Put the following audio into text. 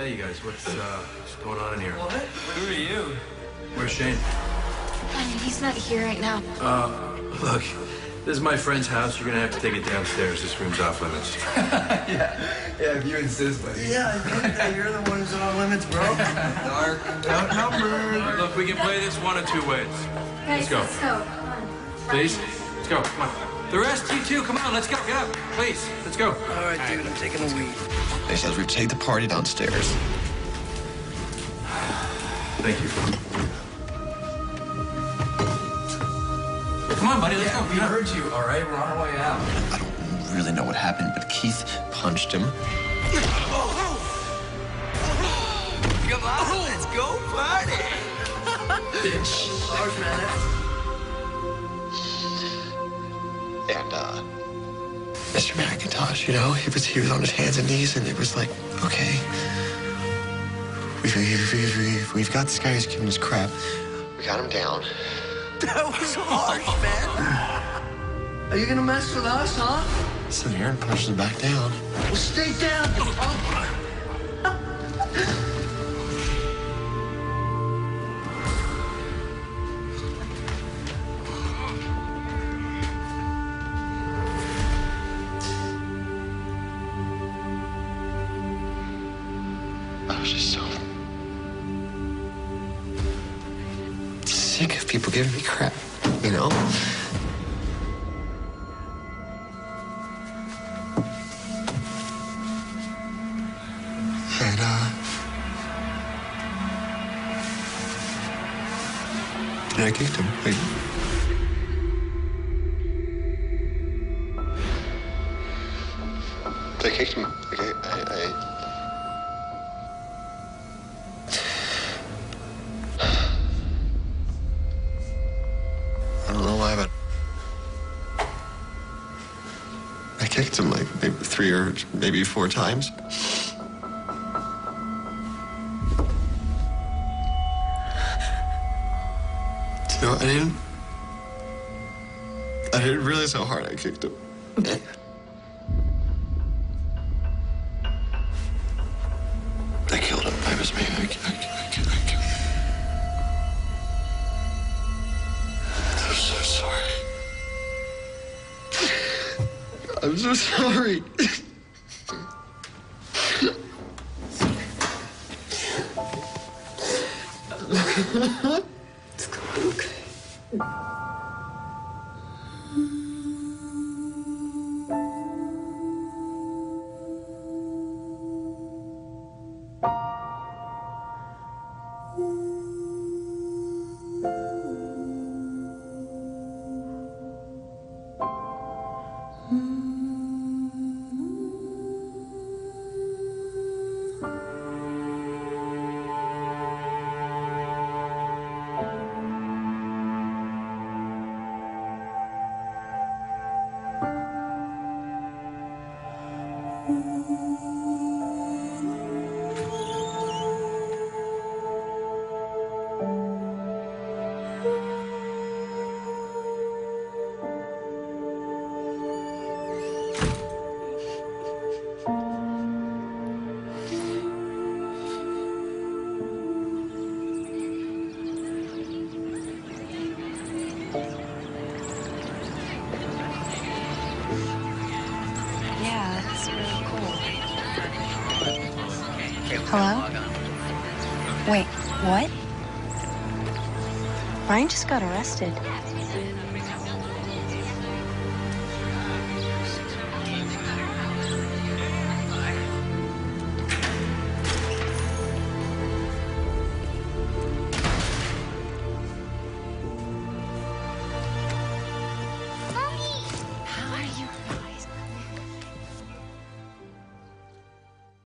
Hey, you guys, what's uh, what's going on in here? What? Who are you? Where's Shane? Honey, he's not here right now. Uh, look, this is my friend's house. You're gonna have to take it downstairs. This room's off limits. Yeah, yeah, if you insist, buddy. Yeah, I get that. You're the one who's on limits, bro. Dark, outnumbered. Look, we can play this one of two ways. Guys, go. let's go. Come on. Please, let's go. Come on. The rest, you two, come on, let's go. Get up, please. Let's go. All right, dude, I'm taking a weed. They says we'd take the party downstairs. Thank you. Come on, buddy, let's go. We heard you, all right? We're on our way out. I don't really know what happened, but Keith punched him. Come on, let's go party. Ours, man. And, uh, Mr. McIntosh, you know, he was, he was on his hands and knees, and it was like, okay. We've, we've, we've, we've, got this guy who's giving us crap. We got him down. That was harsh, man. Are you gonna mess with us, huh? Sit here and punched him back down. Well, stay down, I was just so sick of people giving me crap, you know? And, uh, I kicked him. Like, I kicked him. I, I I kicked him like maybe three or maybe four times. You know, I didn't. I didn't realize how hard I kicked him. I'm so sorry. Yeah, that's really cool. Hello? Wait, what? Ryan just got arrested.